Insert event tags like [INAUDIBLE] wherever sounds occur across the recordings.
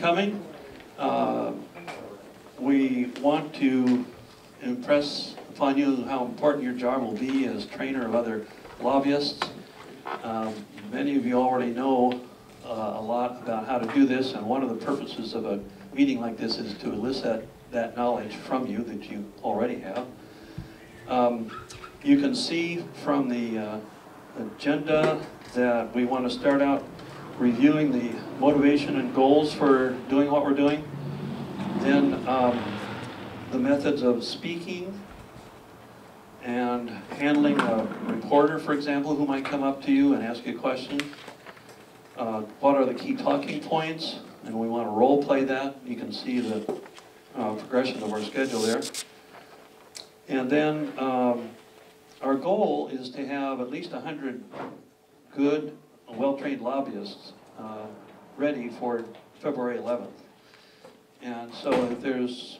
coming. Uh, We want to impress upon you how important your job will be as trainer of other lobbyists. Um, Many of you already know uh, a lot about how to do this, and one of the purposes of a meeting like this is to elicit that knowledge from you that you already have. Um, You can see from the uh, agenda that we want to start out reviewing the motivation and goals for doing what we're doing. Then um, the methods of speaking and handling a reporter, for example, who might come up to you and ask you a question. Uh, What are the key talking points? And we want to role play that. You can see the uh, progression of our schedule there. And then um, our goal is to have at least 100 good, well-trained lobbyists uh, ready for February 11th. And so if there's,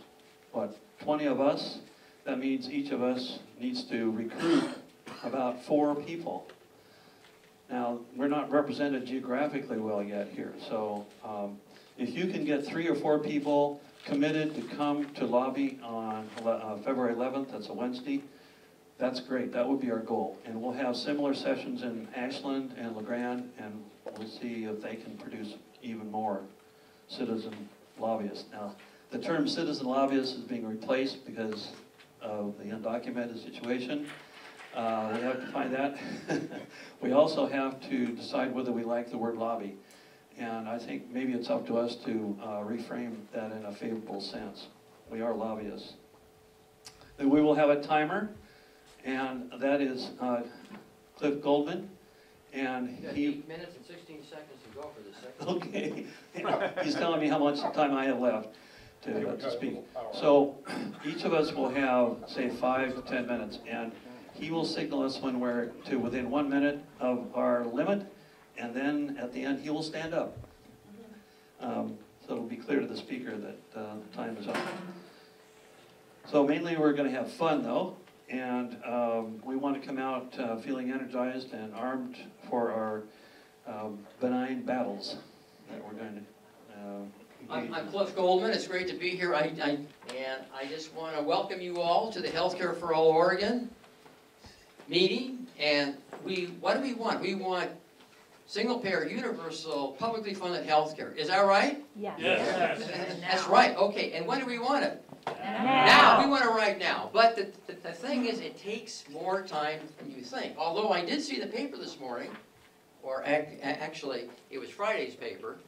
what, 20 of us, that means each of us needs to recruit about four people. Now, we're not represented geographically well yet here, so um, if you can get three or four people committed to come to lobby on uh, February 11th, that's a Wednesday, that's great, that would be our goal. And we'll have similar sessions in Ashland and La Grande, and we'll see if they can produce even more citizen lobbyists. Now, the term citizen lobbyist is being replaced because of the undocumented situation. Uh, We have to find that. [LAUGHS] We also have to decide whether we like the word lobby. And I think maybe it's up to us to uh, reframe that in a favorable sense. We are lobbyists. Then we will have a timer, and that is uh, Cliff Goldman. And You got he, eight minutes and sixteen seconds to go for this second. okay, [LAUGHS] he's telling me how much time I have left to, uh, to speak. So [CLEARS THROAT] each of us will have, say, five to 10 minutes, and he will signal us when we're to within one minute of our limit, and then at the end, he will stand up. Um, So it'll be clear to the speaker that uh, the time is up. So mainly, we're going to have fun, though, and um, we want to come out uh, feeling energized and armed for our um, benign battles that we're going to uh, I'm, I'm. Cliff Goldman, it's great to be here, I, I, and I just want to welcome you all to the Healthcare for All Oregon meeting, and we, what do we want? We want single-payer, universal, publicly funded healthcare, is that right? Yes. Yes. That's right, okay, and when do we want it? Now. Now, we want it right now, but the, the, the thing is, it takes more time than you think. Although I did see the paper this morning, or ac- actually, it was Friday's paper,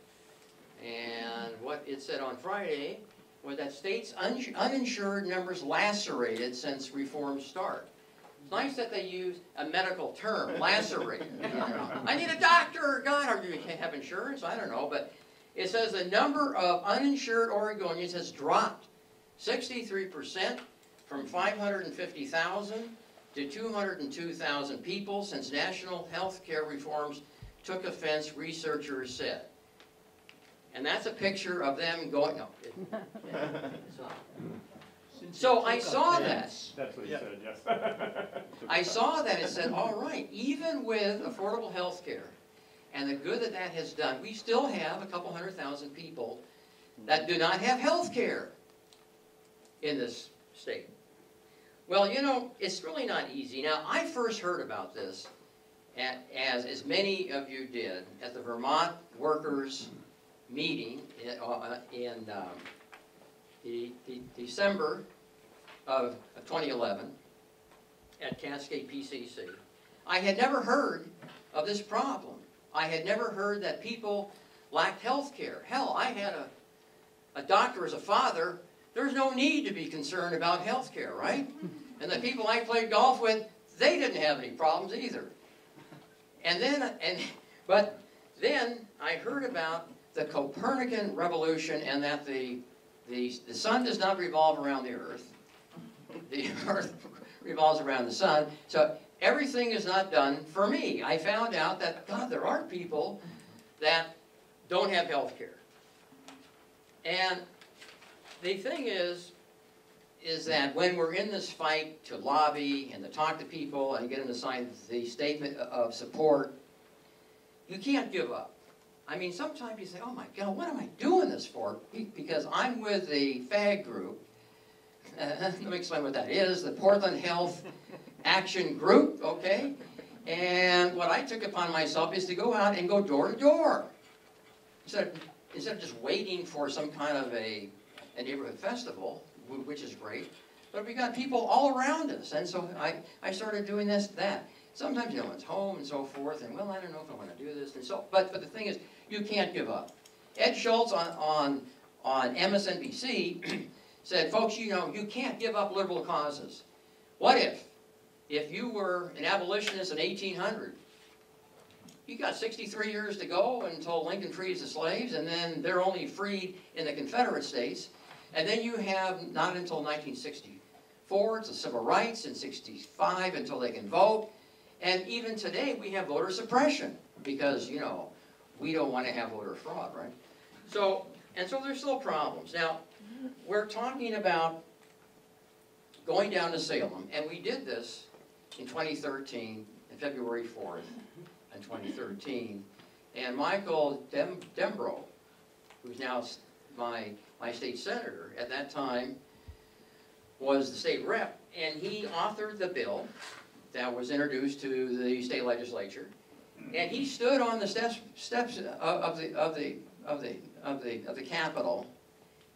and what it said on Friday was that states' un- uninsured numbers lacerated since reform start. It's nice that they use a medical term, lacerated. you [LAUGHS] know. I need a doctor, God, or you can't have insurance, I don't know, but it says the number of uninsured Oregonians has dropped sixty-three percent from five hundred and fifty thousand to two hundred and two thousand people since national health care reforms took offense, researchers said. And that's a picture of them going, no. it- it's not. So I saw that. That's what he said, yes. I saw that, it said, all right, even with affordable health care and the good that that has done, we still have a couple hundred thousand people that do not have health care in this state. Well, you know, it's really not easy. Now, I first heard about this, at, as, as many of you did, at the Vermont Workers Meeting in, uh, in um, the, the December of of 2011 at Cascade PCC. I had never heard of this problem. I had never heard that people lacked health care. Hell, I had a, a doctor as a father. There's no need to be concerned about health care, right? And the people I played golf with, they didn't have any problems either. And then, and, but then I heard about the Copernican revolution and that the, the, the sun does not revolve around the earth. The [LAUGHS] earth revolves around the sun. So everything is not done for me. I found out that, God, there are people that don't have health care. And the thing is, is that when we're in this fight to lobby and to talk to people and get them to sign the statement of support, you can't give up. I mean, sometimes you say, oh my God, what am I doing this for? Because I'm with the FAG group. Uh, [LAUGHS] Let me explain what that is, the Portland Health Action Group, okay? And what I took upon myself is to go out and go door to door. Instead of, instead of just waiting for some kind of a, a neighborhood festival, which is great, but we got people all around us, and so I, I started doing this, that. Sometimes you know, it's home and so forth, and well, I don't know if I wanna do this, and so, but, but the thing is, you can't give up. Ed Schultz on, on, on MSNBC [CLEARS THROAT] said, folks, you know, you can't give up liberal causes. What if, if you were an abolitionist in eighteen hundred, you got sixty-three years to go until Lincoln frees the slaves, and then they're only freed in the Confederate States. And then you have, not until nineteen sixty-four, it's the civil rights, in sixty-five until they can vote. And even today, we have voter suppression, because, you know, we don't wanna have voter fraud, right? So, and so there's still problems. Now, we're talking about going down to Salem, and we did this in twenty thirteen, in February fourth, in twenty thirteen. And Michael Dem- Dembrow, who's now my, my state senator, at that time was the state rep, and he authored the bill that was introduced to the state legislature. And he stood on the steps, steps of, the, of the, of the, of the, of the Capitol,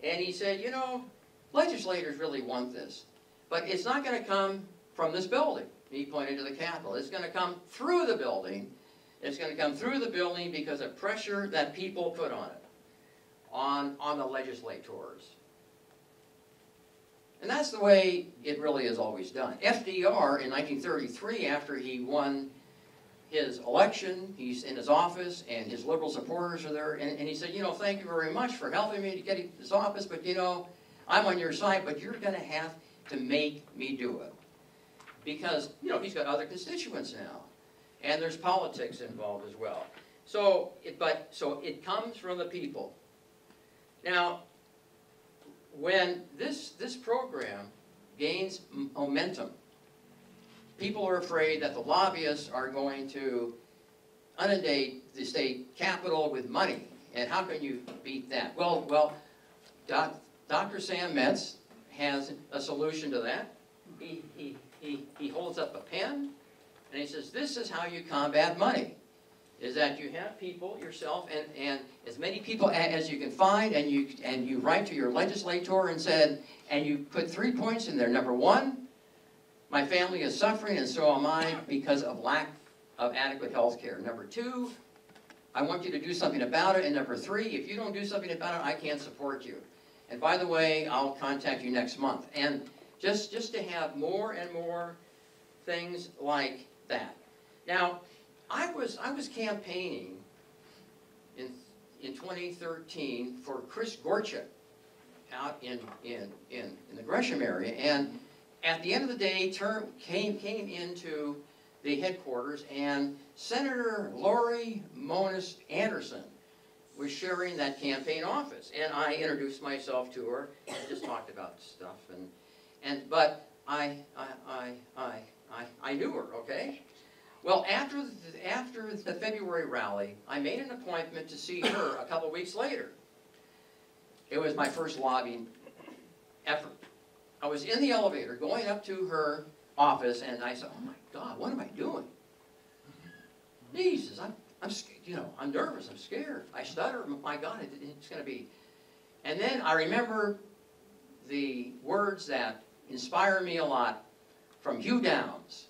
and he said, you know, legislators really want this, but it's not gonna come from this building. He pointed to the Capitol, it's gonna come through the building, it's gonna come through the building because of pressure that people put on it, on, on the legislators. And that's the way it really is always done. FDR in nineteen thirty-three, after he won his election, he's in his office, and his liberal supporters are there, and, and he said, you know, thank you very much for helping me to get this office, but you know, I'm on your side, but you're gonna have to make me do it. Because, you know, he's got other constituents now, and there's politics involved as well. So, it, but, so it comes from the people. Now, when this, this program gains momentum, people are afraid that the lobbyists are going to inundate the state capital with money. And how can you beat that? Well, well, Doc, Dr. Sam Metz has a solution to that. He, he, he, he holds up a pen and he says, this is how you combat money. Is that you have people yourself and, and as many people as you can find and you, and you write to your legislator and said, and you put three points in there. Number one, my family is suffering and so am I because of lack of adequate health care. Number two, I want you to do something about it. And number three, if you don't do something about it, I can't support you. And by the way, I'll contact you next month. And just, just to have more and more things like that. Now, I was, I was campaigning in, in 2013 for Chris Gorsek out in, in, in, in the Gresham area. And at the end of the day, term, came, came into the headquarters and Senator Laurie Monnes Anderson was sharing that campaign office. And I introduced myself to her and just talked about stuff and, and, but I, I, I, I, I, I knew her, okay? Well, after, the- after the February rally, I made an appointment to see her a couple weeks later. It was my first lobbying effort. I was in the elevator going up to her office and I said, oh my God, what am I doing? Jesus, I'm, I'm, you know, I'm nervous, I'm scared, I stutter, my God, it- it's gonna be. And then I remember the words that inspire me a lot from Hugh Downs,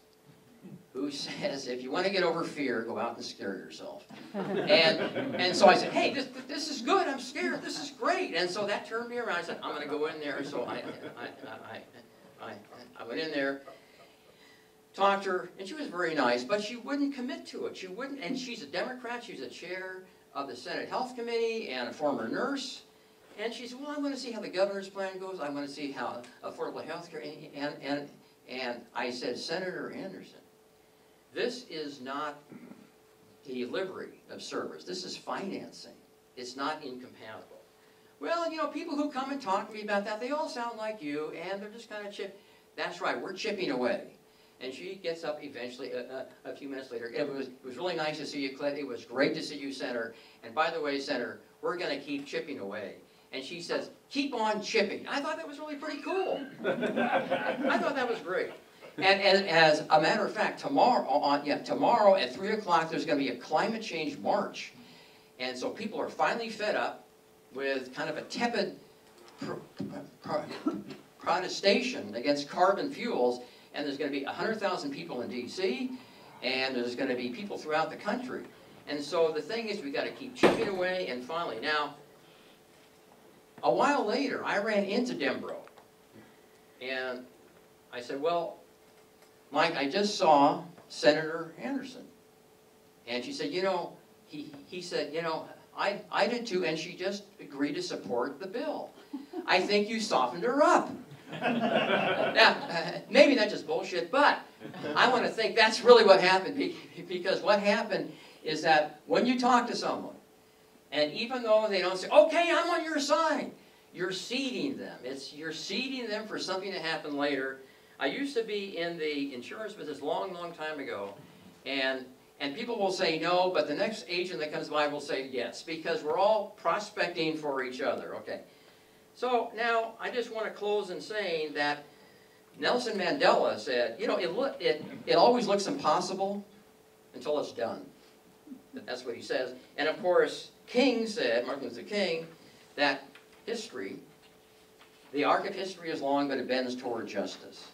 who says, if you wanna get over fear, go out and scare yourself. [LAUGHS] And, and so I said, hey, this, this is good, I'm scared, this is great. And so that turned me around, I said, I'm gonna go in there, so I, I, I, I, I went in there, talked to her, and she was very nice, but she wouldn't commit to it, she wouldn't, and she's a Democrat, she's a chair of the Senate Health Committee and a former nurse. And she said, well, I wanna see how the governor's plan goes, I wanna see how affordable health care, and, and, and, and I said, Senator Anderson, this is not delivery of service. This is financing. It's not incompatible. Well, you know, people who come and talk to me about that, they all sound like you, and they're just kind of chip. That's right, we're chipping away. And she gets up eventually, a, a, a few minutes later. It was, it was really nice to see you, Clint. It was great to see you, Senator. And by the way, Senator, we're gonna keep chipping away. And she says, keep on chipping. I thought that was really pretty cool. [LAUGHS] I thought that was great. And, and as a matter of fact, tomorrow, on, yeah, tomorrow at three o'clock, there's gonna be a climate change march. And so people are finally fed up with kind of a tepid pr- pr- protestation against carbon fuels. And there's gonna be hundred thousand people in DC, and there's gonna be people throughout the country. And so the thing is, we've gotta keep chipping away, and finally, now, a while later, I ran into Dembrow. And I said, well, Mike, I just saw Senator Anderson. And she said, you know, he, he said, you know, I, I did too, and she just agreed to support the bill. [LAUGHS] I think you softened her up. [LAUGHS] Now, uh, maybe that's just bullshit, but I want to think that's really what happened, because what happened is that when you talk to someone, and even though they don't say, okay, I'm on your side, you're seeding them. It's, you're seeding them for something to happen later. I used to be in the insurance business long, long time ago, and, and people will say no, but the next agent that comes by will say yes, because we're all prospecting for each other, okay? So now, I just want to close in saying that Nelson Mandela said, you know, it, look, it, it always looks impossible until it's done. That's what he says. And of course, King said, Martin Luther King, that history, the arc of history is long, but it bends toward justice.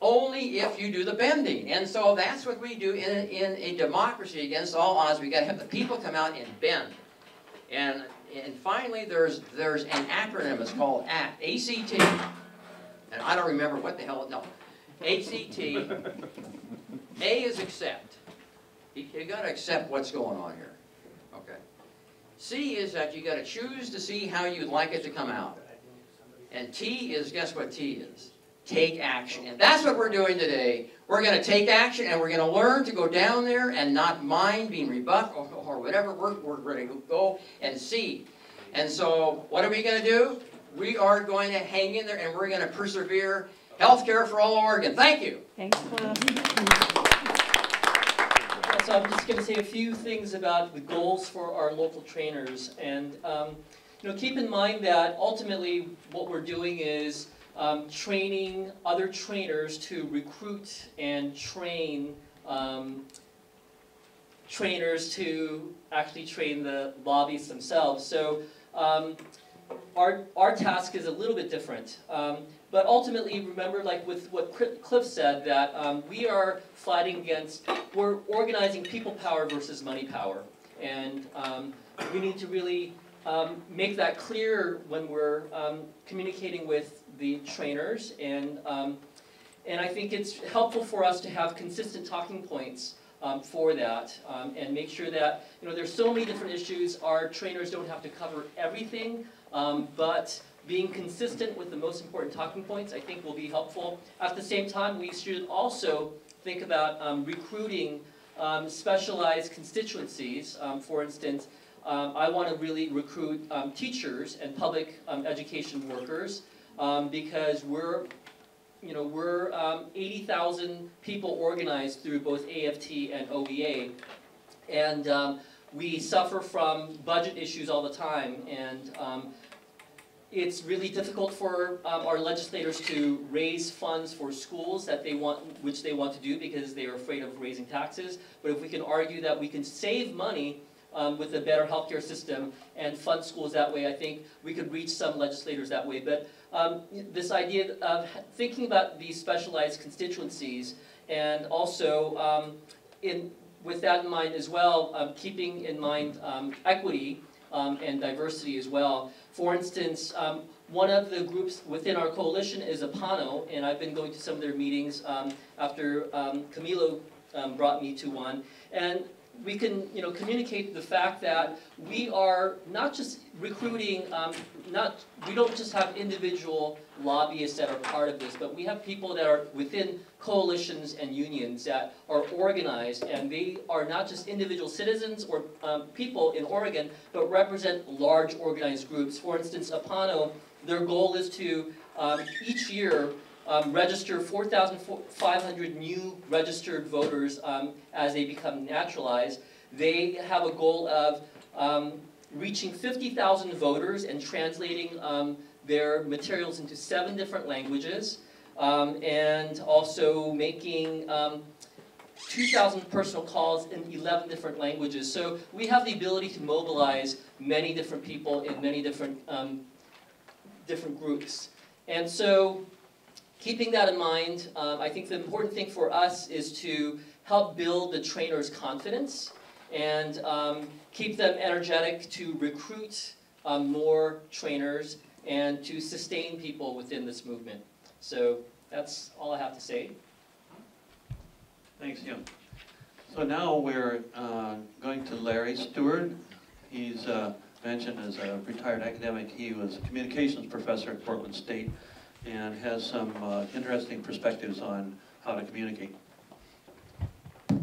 Only if you do the bending. And so that's what we do in a, in a democracy against all odds. we got to have the people come out and bend. And, and finally, there's, there's an acronym. It's called ACT, A-C-T. And I don't remember what the hell, no. A-C-T. A is accept. You, you gotta accept what's going on here. Okay. C is that you gotta choose to see how you'd like it to come out. And T is, guess what T is? Take action. And that's what we're doing today. We're gonna take action and we're gonna learn to go down there and not mind being rebuffed or, or whatever. We're, we're going to go and see. And so, what are we gonna do? We are going to hang in there and we're gonna persevere. Healthcare for all Oregon. Thank you. Thanks, Cliff. So I'm just going to say a few things about the goals for our local trainers. And, um, you know, keep in mind that ultimately what we're doing is um, training other trainers to recruit and train um, trainers to actually train the lobbyists themselves. So um, our, our task is a little bit different. Um, but ultimately, remember, like with what Cliff said, that um, we are fighting against, we're organizing people power versus money power. And um, we need to really make that clear when we're communicating with the trainers. And, um, and I think it's helpful for us to have consistent talking points um, for that um, and make sure that, you know, there's so many different issues. Our trainers don't have to cover everything, um, but being consistent with the most important talking points, I think will be helpful. At the same time, we should also think about um, recruiting specialized constituencies. For instance, um, I want to really recruit um, teachers and public um, education workers um, because we're, you know, we're um, 80,000 people organized through both AFT and OEA, and um, we suffer from budget issues all the time, and um, it's really difficult for um, our legislators to raise funds for schools that they want, which they want to do because they are afraid of raising taxes. But if we can argue that we can save money um, with a better healthcare system and fund schools that way, I think we could reach some legislators that way. But um, this idea of thinking about these specialized constituencies and also um, in, with that in mind as well, um, keeping in mind um, equity um, and diversity as well. For instance, um, one of the groups within our coalition is APANO, and I've been going to some of their meetings after Camilo brought me to one. And we can, you know, communicate the fact that we are not just recruiting, um, not, we don't just have individual lobbyists that are part of this, but we have people that are within coalitions and unions that are organized, and they are not just individual citizens or um, people in Oregon, but represent large organized groups. For instance, APANO, their goal is to um, each year um, register 4,500 new registered voters um, as they become naturalized. They have a goal of um, reaching 50,000 voters and translating um, their materials into seven different languages, um, and also making um, 2,000 personal calls in 11 different languages. So we have the ability to mobilize many different people in many different, um, different groups. And so, keeping that in mind, um, I think the important thing for us is to help build the trainers' confidence and um, keep them energetic to recruit um, more trainers and to sustain people within this movement. So that's all I have to say. Thanks, Jim. So now we're uh, going to Larry Stewart. He's uh, mentioned as a retired academic. He was a communications professor at Portland State and has some uh, interesting perspectives on how to communicate. Uh,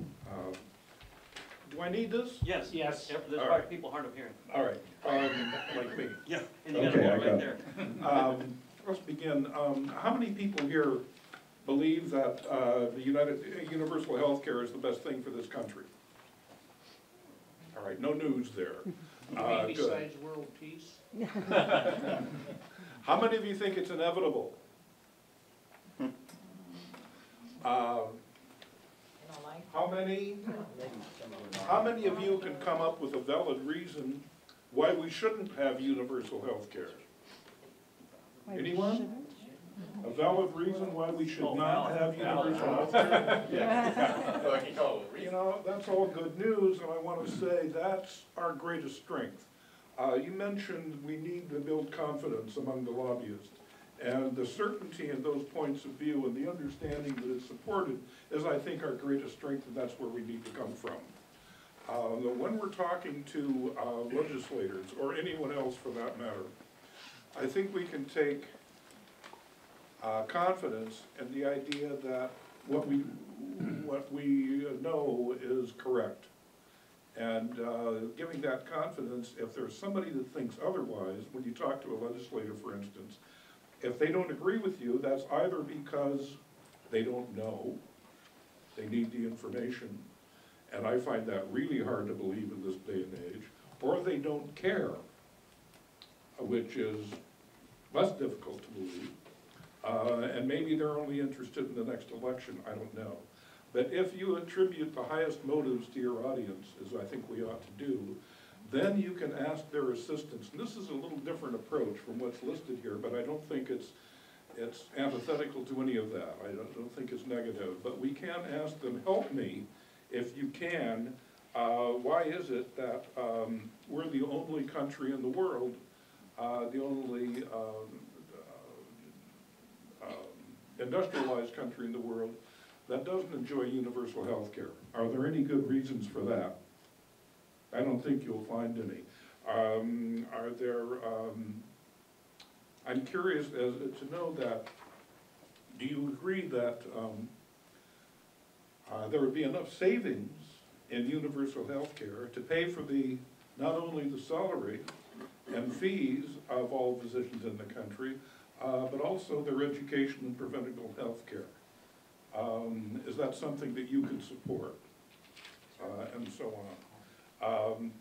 Do I need this? Yes. Yes. There's All right. people hard of hearing. All right, um, like me. Yeah. And you Okay, one I right got there. Um, Let's begin. Um, How many people here believe that uh, the United, universal health care is the best thing for this country? All right, no news there. [LAUGHS] Uh, good. Besides world peace? [LAUGHS] [LAUGHS] How many of you think it's inevitable? Uh, How many, how many of you can come up with a valid reason why we shouldn't have universal health care? Anyone? A valid reason why we should not have universal health [LAUGHS] care? [LAUGHS] You know, that's all good news, and I want to say that's our greatest strength. Uh, you mentioned we need to build confidence among the lobbyists. And the certainty in those points of view and the understanding that it's supported is, I think, our greatest strength, and that's where we need to come from. Uh, when we're talking to, uh, legislators, or anyone else for that matter, I think we can take, uh, confidence in the idea that what we, what we know is correct. And uh, giving that confidence, if there's somebody that thinks otherwise, when you talk to a legislator, for instance, if they don't agree with you, that's either because they don't know, they need the information, and I find that really hard to believe in this day and age, or they don't care, which is less difficult to believe. Uh, and maybe they're only interested in the next election, I don't know. But if you attribute the highest motives to your audience, as I think we ought to do, then you can ask their assistance. And this is a little different approach from what's listed here, but I don't think it's, it's antithetical to any of that. I don't, don't think it's negative, but we can ask them, help me, if you can, uh, why is it that, um, we're the only country in the world, uh, the only, um, uh, um, industrialized country in the world that doesn't enjoy universal health care. Are there any good reasons for that? I don't think you'll find any. Um, are there, um, I'm curious as, to know that, do you agree that, um, uh, there would be enough savings in universal health care to pay for the, not only the salary and fees of all physicians in the country, uh, but also their education and preventable health care? Um, is that something that you could support? Uh, and so on. Um,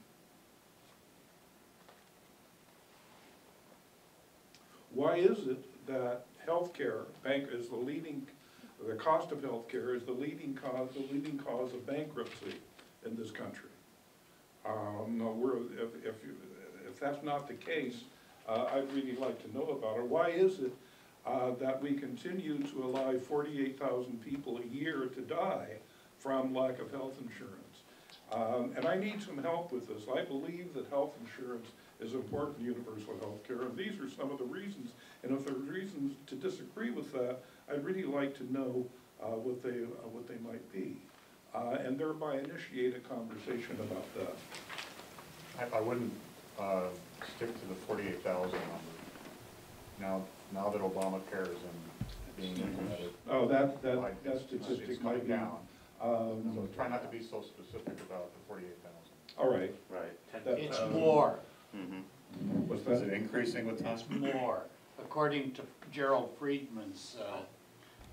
why is it that healthcare, bank is the leading, the cost of healthcare is the leading cause, the leading cause of bankruptcy in this country? Um, if, if, you- if that's not the case, uh, I'd really like to know about it. Why is it uh, that we continue to allow forty-eight thousand people a year to die from lack of health insurance. Um, and I need some help with this. I believe that health insurance is important to universal health care, and these are some of the reasons. And if there are reasons to disagree with that, I'd really like to know, uh, what they, uh, what they might be. Uh, and thereby initiate a conversation about that. I, I wouldn't, uh, stick to the forty-eight thousand number. Now, now that Obamacare is in, being implemented, Oh, that, that, like, that it's, statistic might be. down. Um, So try not to be so specific about the forty-eight thousand. all right, Right. That, It's um, more, what's Is it that? increasing with time? it's more, according to Gerald Friedman's, uh,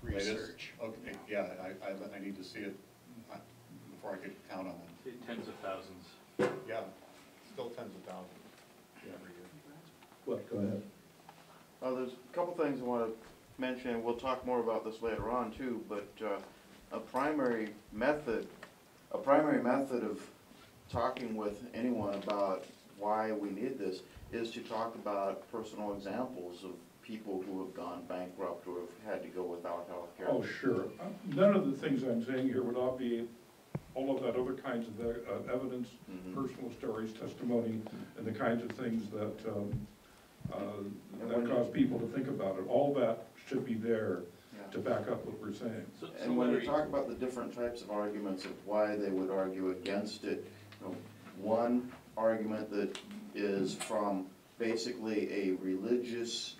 Latest? research. Okay, yeah, I, I, I need to see it uh, before I could count on it. Tens of thousands. Yeah, still tens of thousands every year. What, go ahead. Uh, there's a couple things I want to mention, we'll talk more about this later on too, but, uh, a primary method, a primary method of talking with anyone about why we need this is to talk about personal examples of people who have gone bankrupt or have had to go without health care. Oh, sure. Uh, None of the things I'm saying here would obviate all of that other kinds of uh, evidence, Mhm. personal stories, testimony, and the kinds of things that, um, uh, that when you- cause people to think about it. All that should be there Yeah. to back up what we're saying. So, so And when you talk about the different types of arguments of why they would argue against it, you know, one argument that is from basically a religious,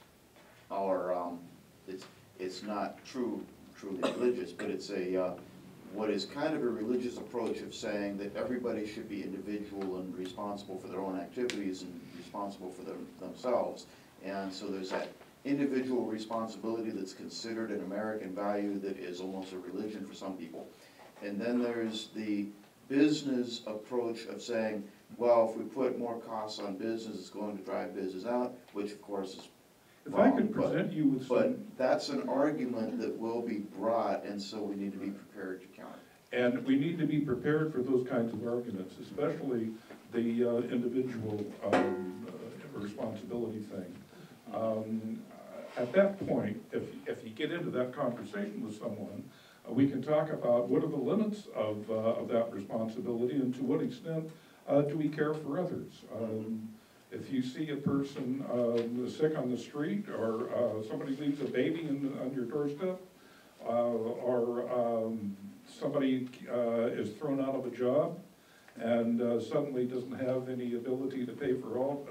or, um, it's, it's not true, truly religious, but it's a, uh, what is kind of a religious approach of saying that everybody should be individual and responsible for their own activities and responsible for them, themselves. And so there's that individual responsibility that's considered an American value that is almost a religion for some people. And then there's the business approach of saying, well, if we put more costs on business, it's going to drive business out, which of course is If I wrong, could but- present you with some, But that's an argument that will be brought, and so we need to be prepared to counter. and we need to be prepared for those kinds of arguments, especially the uh, individual um, responsibility thing. Um, At that point, if, if you get into that conversation with someone, uh, we can talk about what are the limits of, uh, of that responsibility and to what extent uh, do we care for others. Um, If you see a person um, sick on the street or uh, somebody leaves a baby in, on your doorstep, uh, or um, somebody uh, is thrown out of a job and suddenly doesn't have any ability to pay for all,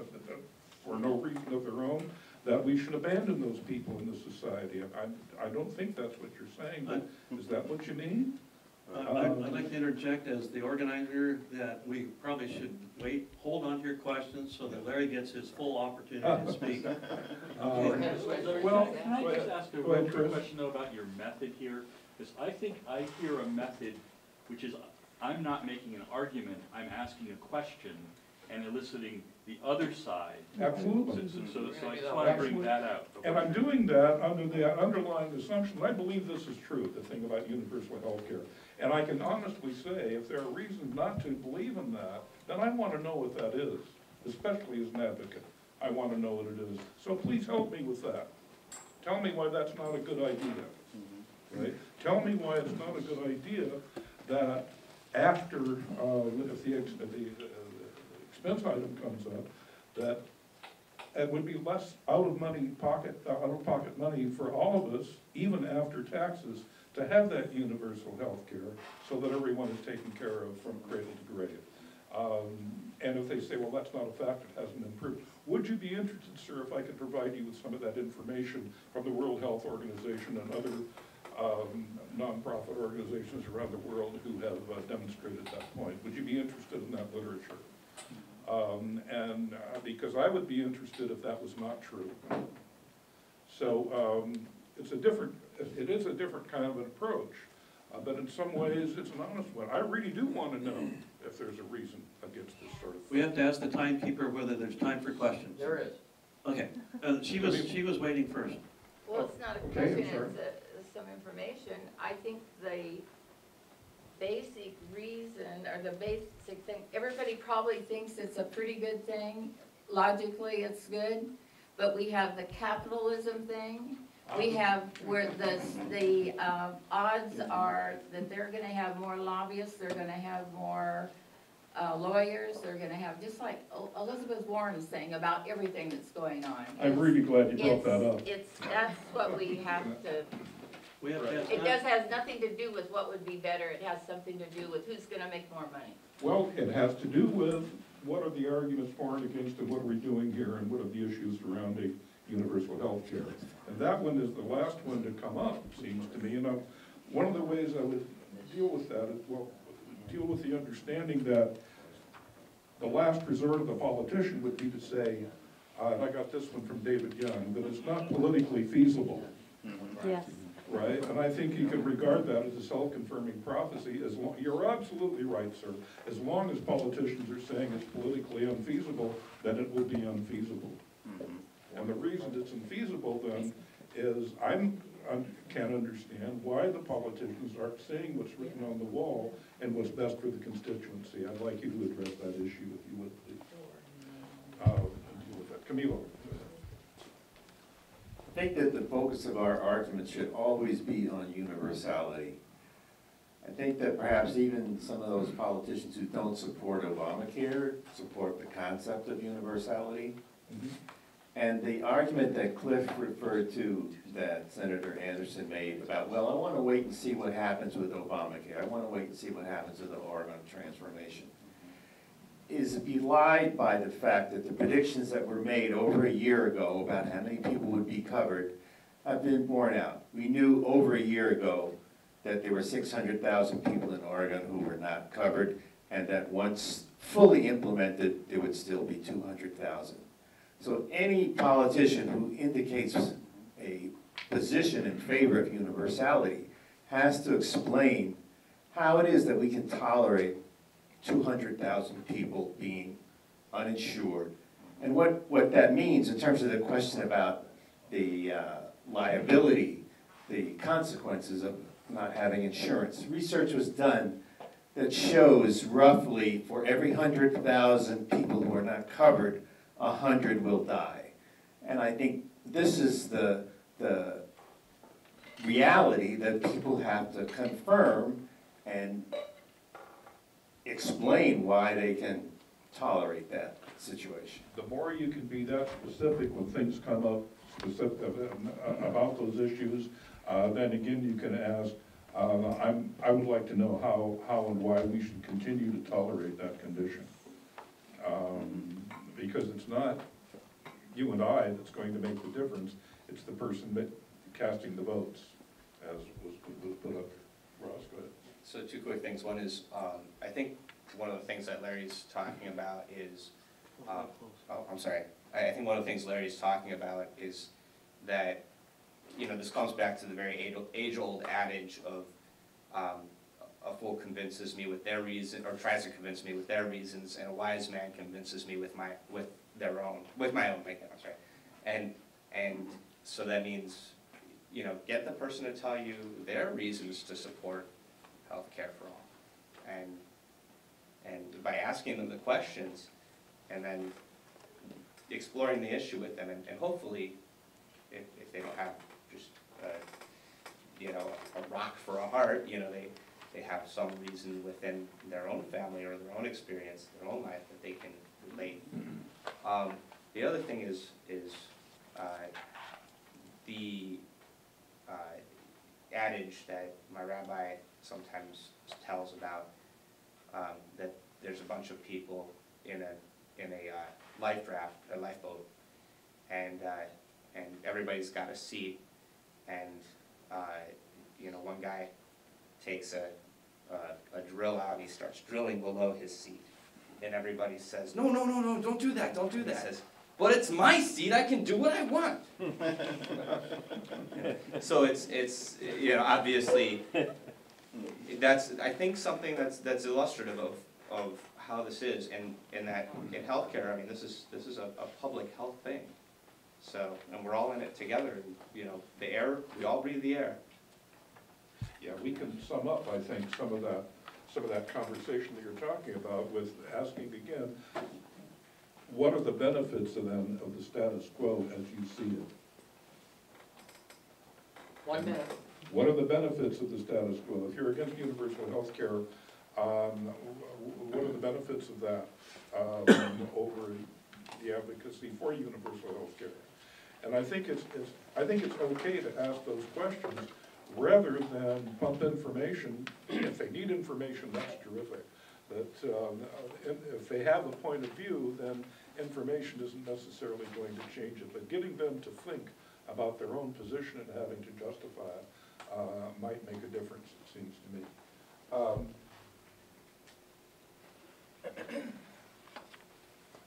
for no reason of their own, that we should abandon those people in the society. I, I don't think that's what you're saying, but is that what you mean? Uh, I'd I'd like to interject as the organizer that we probably should wait, hold on to your questions so that Larry gets his full opportunity to speak. [LAUGHS] Uh, Okay. Well, can I just ask a Go ahead, real quick Chris. question though about your method here? Because I think I hear a method, which is, I'm not making an argument, I'm asking a question and eliciting the other side. So, Absolutely. so, so so I just want to bring that out. And I'm doing that under the underlying assumption, I believe this is true, the thing about universal health care. And I can honestly say, if there are reasons not to believe in that, then I want to know what that is, especially as an advocate. I want to know what it is. So please help me with that. Tell me why that's not a good idea, right? Tell me why it's not a good idea that after, uh, if the, the uh, expense item comes up, that it would be less out of money pocket, uh, out of pocket money for all of us, even after taxes, to have that universal health care, so that everyone is taken care of from cradle to grave. Um, and if they say, well, that's not a fact, it hasn't improved, would you be interested, sir, if I could provide you with some of that information from the World Health Organization and other um, nonprofit organizations around the world who have uh, demonstrated that point? Would you be interested in that literature? Um, and, uh, because I would be interested if that was not true. So, um, it's a different, it is a different kind of an approach, uh, but in some ways, it's an honest one. I really do wanna know if there's a reason against this sort of thing. We have to ask the timekeeper whether there's time for questions. There is. Okay, uh, she was, she was waiting first. Well, it's not a Okay, question, sorry. it's a- it's some information. I think the basic reason, or the basic thing, everybody probably thinks it's a pretty good thing. Logically, it's good, but we have the capitalism thing. We have where the, the uh, odds are that they're gonna have more lobbyists, they're gonna have more uh, lawyers, they're gonna have, just like Elizabeth Warren is saying about everything that's going on. I'm really glad you brought that up. it's, that's what we have to, We have to ask. it does, has nothing to do with what would be better, it has something to do with who's gonna make more money. Well, it has to do with what are the arguments for and against and what are we doing here and what are the issues surrounding universal health care. And that one is the last one to come up, seems to me. And I- one of the ways I would deal with that is, well, deal with the understanding that the last resort of the politician would be to say, uh, and I got this one from David Young, that it's not politically feasible. Yes. Right? And I think you could regard that as a self-confirming prophecy, as long, you're absolutely right, sir. As long as politicians are saying it's politically unfeasible, then it will be unfeasible. Mm-hmm. And the reason it's unfeasible then is I'm, I can't understand why the politicians aren't saying what's written on the wall and what's best for the constituency. I'd like you to address that issue if you would, please. Uh, deal with that. Camilo? I think that the focus of our argument should always be on universality. I think that perhaps even some of those politicians who don't support Obamacare support the concept of universality. Mm-hmm. And the argument that Cliff referred to, that Senator Anderson made about, well, I want to wait and see what happens with Obamacare, I want to wait and see what happens with the Oregon transformation, is belied by the fact that the predictions that were made over a year ago about how many people would be covered have been borne out. We knew over a year ago that there were six hundred thousand people in Oregon who were not covered, and that once fully implemented, there would still be two hundred thousand. So any politician who indicates a position in favor of universality has to explain how it is that we can tolerate two hundred thousand people being uninsured. And what, what that means in terms of the question about the uh, liability, the consequences of not having insurance. Research was done that shows roughly for every hundred thousand people who are not covered, a hundred will die. And I think this is the, the reality that people have to confirm and explain why they can tolerate that situation. the more you can be that specific when things come up uh, about those issues, uh, then again, you can ask, uh, I'm, I would like to know how, how and why we should continue to tolerate that condition. Um, Because it's not you and I that's going to make the difference, it's the person that casting the votes, as was put up. Ross, go ahead. So two quick things. One is, um, I think one of the things that Larry's talking about is, um, oh, I'm sorry. I, I think one of the things Larry's talking about is that, you know, this comes back to the very age- age-old adage of, um, a fool convinces me with their reason, or tries to convince me with their reasons, and a wise man convinces me with my, with their own, with my own, I'm sorry. And, and so that means, you know, get the person to tell you their reasons to support healthcare for all. And, and by asking them the questions, and then exploring the issue with them, and, and hopefully, if, if they don't have just, uh, you know, a rock for a heart, you know, they, they have some reason within their own family or their own experience, their own life, that they can relate. Um, the other thing is, is, uh, the, uh, adage that my rabbi sometimes tells about, um, that there's a bunch of people in a, in a, uh, life raft, a lifeboat, and, uh, and everybody's got a seat, and, uh, you know, one guy takes a, a, a drill out, he starts drilling below his seat, and everybody says, no, no, no, no, don't do that, don't do that. He says, but it's my seat, I can do what I want. [LAUGHS] So it's, it's, you know, obviously, that's, I think something that's, that's illustrative of, of how this is, and, in that, in healthcare, I mean, this is, this is a, a public health thing. So, and we're all in it together, and, you know, the air, we all breathe the air. Yeah, we can sum up, I think, some of that, some of that conversation that you're talking about with asking again, what are the benefits of then of the status quo as you see it? One minute. What are the benefits of the status quo? If you're against universal health care, um, what are the benefits of that, um, [COUGHS] over the advocacy for universal health care? And I think it's, it's, I think it's okay to ask those questions rather than pump information. [COUGHS] If they need information, that's terrific. But um, if if they have a point of view, then information isn't necessarily going to change it. But getting them to think about their own position and having to justify it, uh, might make a difference, it seems to me. Um, [COUGHS]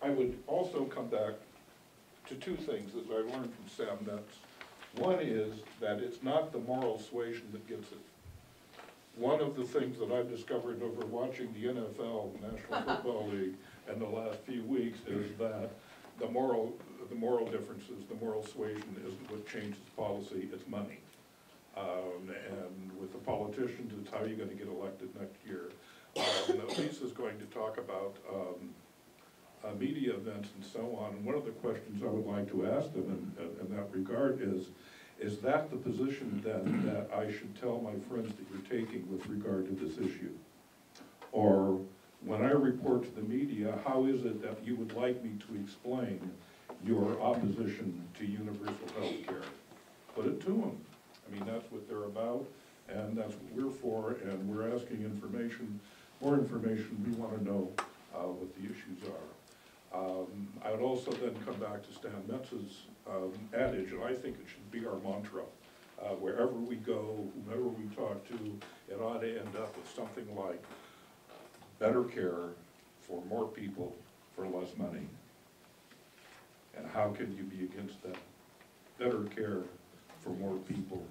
I would also come back to two things that I learned from Sam Metz. One is that it's not the moral suasion that gets it. One of the things that I've discovered over watching the NFL, the National [LAUGHS] Football League, in the last few weeks is that the moral, the moral differences, the moral suasion isn't what changes policy, it's money. Um, and with the politicians, it's how you're gonna get elected next year. Um, Lisa's going to talk about, um, uh, media events and so on, and one of the questions I would like to ask them in, in that regard is, is that the position that, that I should tell my friends that you're taking with regard to this issue? Or, when I report to the media, how is it that you would like me to explain your opposition to universal health care? Put it to them. I mean, that's what they're about, and that's what we're for, and we're asking information, more information, we wanna know, uh, what the issues are. Um, I would also then come back to Stan Metz's, um, adage, and I think it should be our mantra. Uh, wherever we go, whomever we talk to, it ought to end up with something like, better care for more people for less money. And how can you be against that? Better care for more people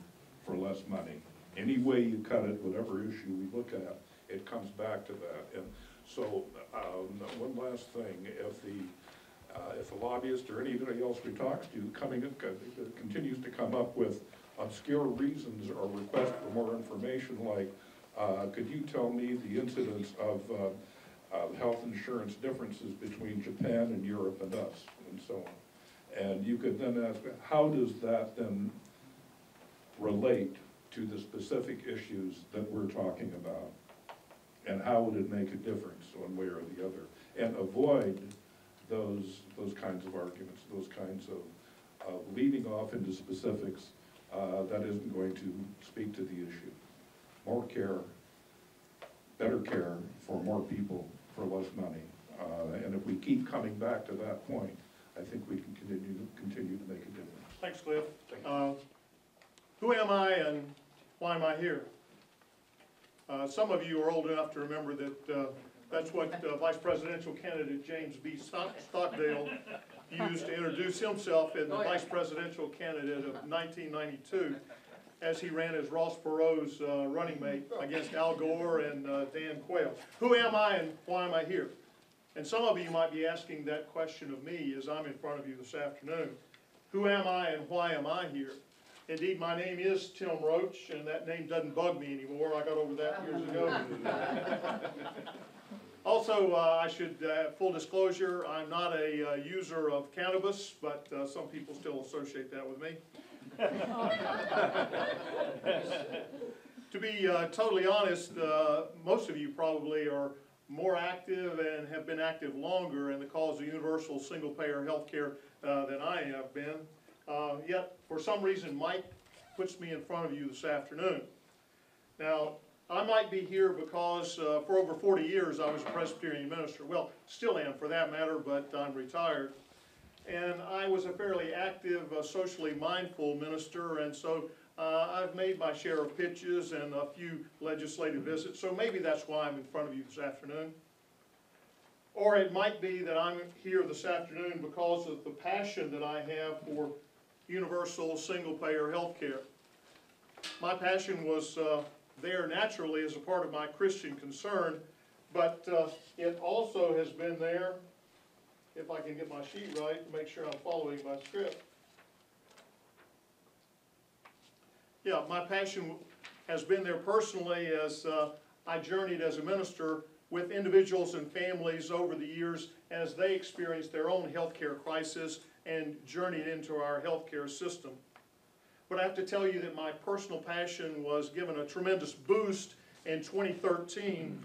for less money. Any way you cut it, whatever issue we look at, it comes back to that. And so, um, one last thing, if the, uh, if a lobbyist or anybody else we talk to coming, continues to come up with obscure reasons or request for more information like, uh, could you tell me the incidence of, uh, of health insurance differences between Japan and Europe and us, and so on? And you could then ask, how does that then relate to the specific issues that we're talking about? And how would it make a difference one way or the other? And avoid those, those kinds of arguments, those kinds of, of leading off into specifics, uh, that isn't going to speak to the issue more care, better care for more people for less money. Uh, and if we keep coming back to that point, I think we can continue, continue to make a difference. Thanks, Cliff. Uh, Who am I and why am I here? Uh, Some of you are old enough to remember that uh, that's what uh, Vice Presidential candidate James B. Stockdale used to introduce himself in the Oh, yeah. Vice Presidential candidate of 1992 as he ran as Ross Perot's uh, running mate against Al Gore and uh, Dan Quayle. Who am I and why am I here? And some of you might be asking that question of me as I'm in front of you this afternoon. Who am I and why am I here? Indeed, my name is Tim Roach, and that name doesn't bug me anymore. I got over that years ago. [LAUGHS] Also, uh, I should, uh, full disclosure, I'm not a uh, user of cannabis, but uh, some people still associate that with me. [LAUGHS] To be uh, totally honest, uh, most of you probably are more active and have been active longer in the cause of universal single-payer healthcare uh, than I have been. Uh, Yet, for some reason, Mike puts me in front of you this afternoon. Now, I might be here because uh, for over 40 years I was a Presbyterian minister. Well, still am for that matter, but I'm retired. And I was a fairly active, uh, socially mindful minister, and so uh, I've made my share of pitches and a few legislative visits, so maybe that's why I'm in front of you this afternoon. Or it might be that I'm here this afternoon because of the passion that I have for universal, single-payer health care. My passion was uh, there naturally as a part of my Christian concern, but uh, it also has been there, if I can get my sheet right, to make sure I'm following my script. Yeah, my passion has been there personally as uh, I journeyed as a minister with individuals and families over the years as they experienced their own healthcare crisis and journeyed into our healthcare system. But I have to tell you that my personal passion was given a tremendous boost in 2013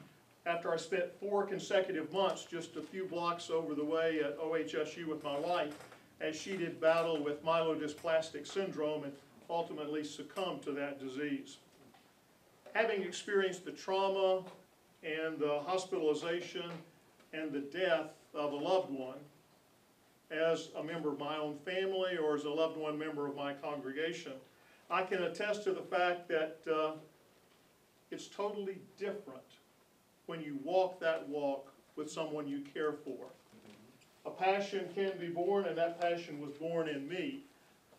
after I spent four consecutive months just a few blocks over the way at OHSU with my wife as she did battle with myelodysplastic syndrome and ultimately succumbed to that disease. Having experienced the trauma and the hospitalization and the death of a loved one, as a member of my own family or as a loved one member of my congregation, I can attest to the fact that uh, it's totally different when you walk that walk with someone you care for. A passion can be born, and that passion was born in me.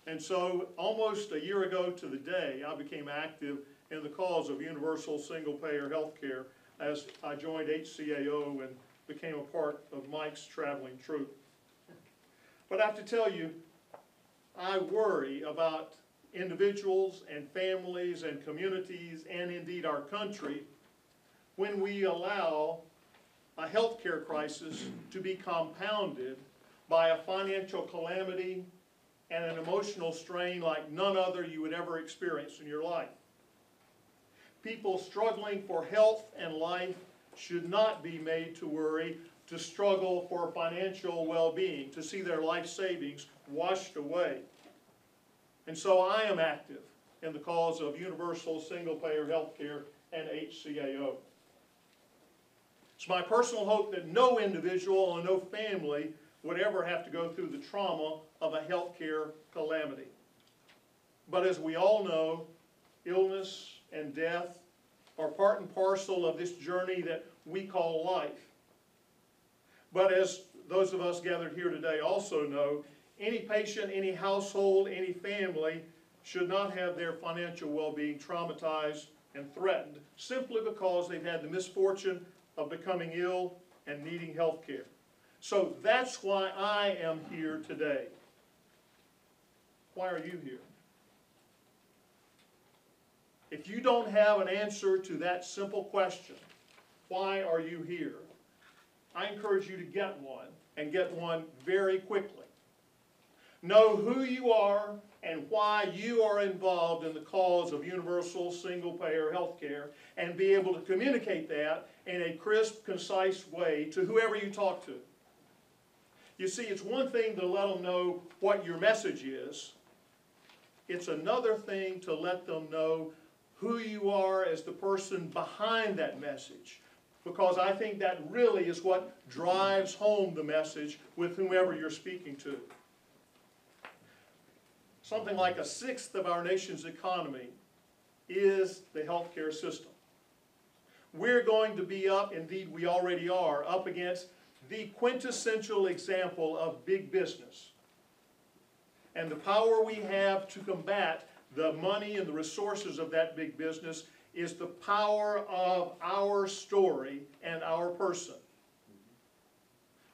And so, almost a year ago to the day, I became active in the cause of universal single-payer health care as I joined HCAO and became a part of Mike's traveling troupe. But I have to tell you, I worry about individuals and families and communities and indeed our country when we allow a healthcare crisis to be compounded by a financial calamity and an emotional strain like none other you would ever experience in your life. People struggling for health and life should not be made to worry, to struggle for financial well-being, to see their life savings washed away. And so I am active in the cause of universal single-payer health care and HCAO. It's my personal hope that no individual and no family would ever have to go through the trauma of a healthcare calamity. But as we all know, illness and death are part and parcel of this journey that we call life. But as those of us gathered here today also know, any patient, any household, any family should not have their financial well-being traumatized and threatened simply because they've had the misfortune of becoming ill and needing health care. So that's why I am here today. Why are you here? If you don't have an answer to that simple question, why are you here? I encourage you to get one, and get one very quickly. Know who you are and why you are involved in the cause of universal single-payer health care, and be able to communicate that in a crisp, concise way to whoever you talk to. You see, it's one thing to let them know what your message is. It's another thing to let them know who you are as the person behind that message. Because I think that really is what drives home the message with whomever you're speaking to. Something like a sixth of our nation's economy is the healthcare system. We're going to be up, indeed we already are, up against the quintessential example of big business. And the power we have to combat the money and the resources of that big business is the power of our story and our person.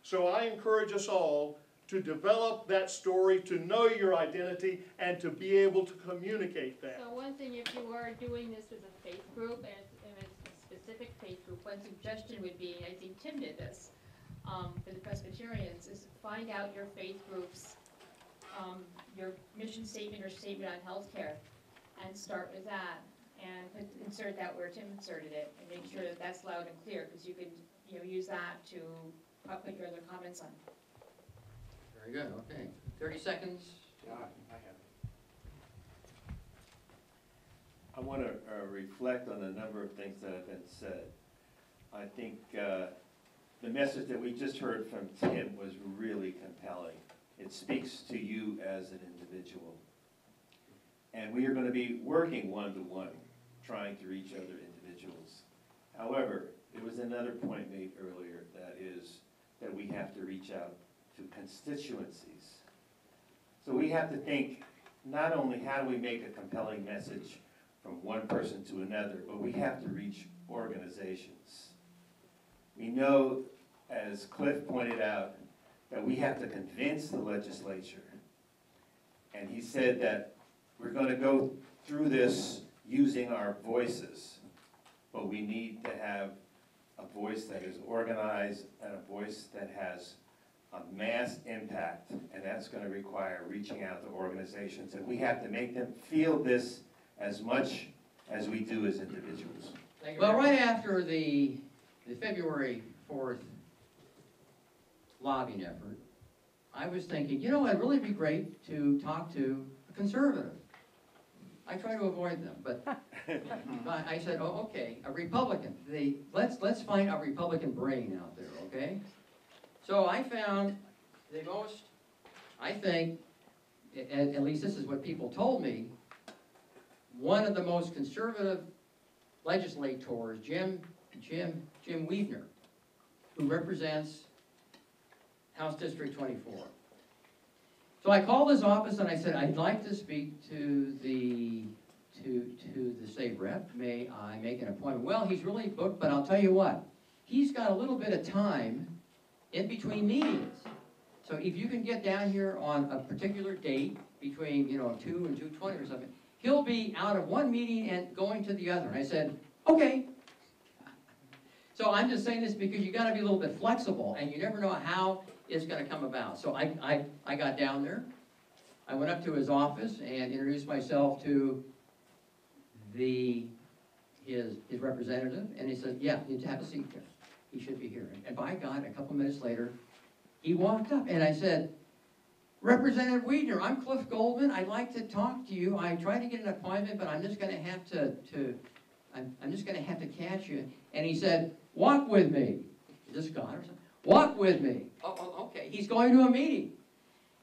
So I encourage us all to develop that story, to know your identity, and to be able to communicate that. So one thing, if you are doing this with a faith group, and a specific faith group, one suggestion would be, I think Tim did this, um, for the Presbyterians, is find out your faith groups, um, your mission statement or statement on healthcare, and start with that. And put, insert that where Tim inserted it, and make sure that that's loud and clear, because you could, you know, use that to uh, put your other comments on. Very good, okay. Thirty seconds. I want to reflect on a number of things that have been said. I think uh, the message that we just heard from Tim was really compelling. It speaks to you as an individual. And we are going to be working one-to-one, trying to reach other individuals. However, it was another point made earlier, that is, that we have to reach out to constituencies. So we have to think, not only how do we make a compelling message from one person to another, but we have to reach organizations. We know, as Cliff pointed out, that we have to convince the legislature. And he said that we're going to go through this using our voices, but we need to have a voice that is organized and a voice that has a mass impact, and that's going to require reaching out to organizations, and we have to make them feel this as much as we do as individuals. Well, right after the, the February fourth lobbying effort, I was thinking, you know, it'd really be great to talk to a conservative. I try to avoid them, but [LAUGHS] but I said, oh, okay, a Republican. They, let's, let's find a Republican brain out there, okay? So I found the most, I think, at, at least this is what people told me, one of the most conservative legislators, Jim, Jim, Jim Weidner, who represents House District twenty-four. So I called his office and I said, I'd like to speak to the, to, to the state rep. May I make an appointment? Well, he's really booked, but I'll tell you what, he's got a little bit of time in between meetings. So if you can get down here on a particular date between, you know, two and two twenty or something, he'll be out of one meeting and going to the other. And I said, okay. So I'm just saying this because you gotta be a little bit flexible and you never know how it's gonna come about. So I, I, I got down there, I went up to his office and introduced myself to the, his, his representative, and he said, yeah, you have a seat there. He should be here. And by God, a couple minutes later, he walked up and I said, Representative Weidner, I'm Cliff Goldman. I'd like to talk to you. I tried to get an appointment, but I'm just gonna have to, to, I'm, I'm just gonna have to catch you. And he said, walk with me. Is this God or something? Walk with me. Oh, oh, okay. He's going to a meeting.